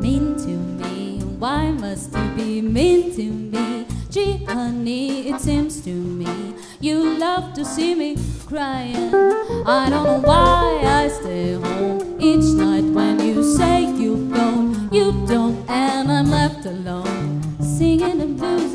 Mean to me, why must you be mean to me? Gee, honey, it seems to me you love to see me crying. I don't know why I stay home each night when you say you've gone. You don't, and I'm left alone, singing the blues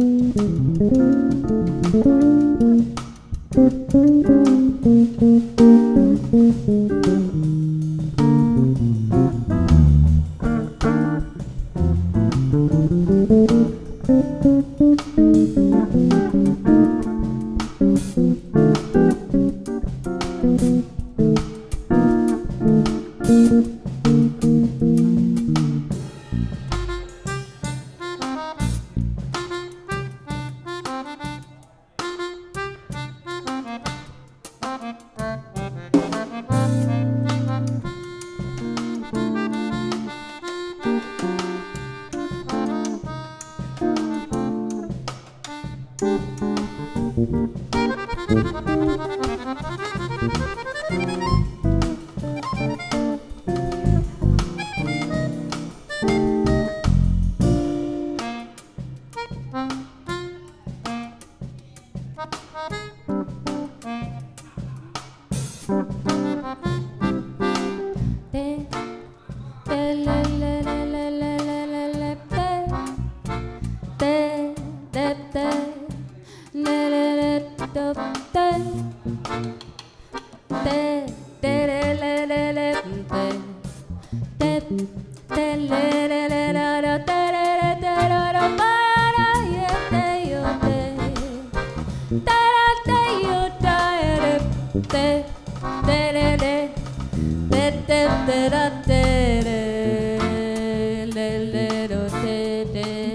Música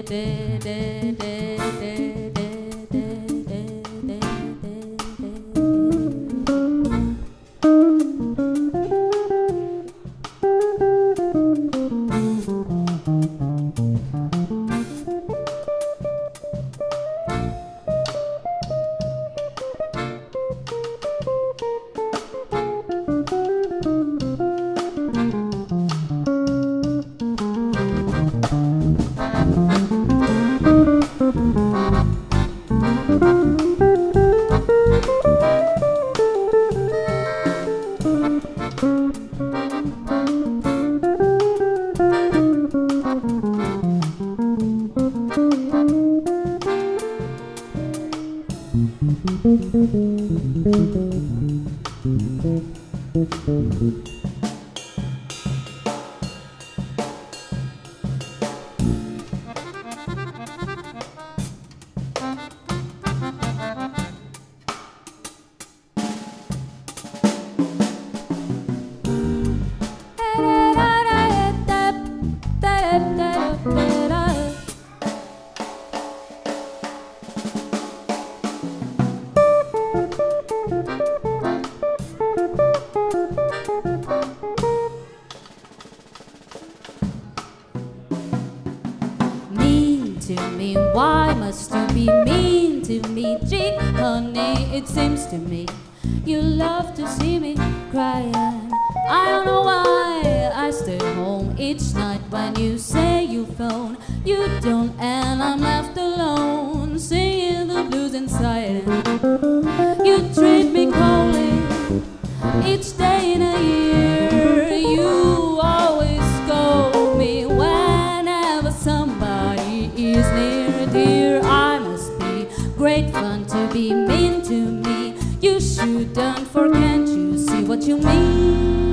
day. Why must you be mean to me? Gee, honey, it seems to me you love to see me crying. I don't know why I stay home each night when you say you phone. You don't, and I'm left alone, singing the blues inside. You treat me coldly each day in a year. Great fun to be mean to me. You shouldn't forget, you see what you mean.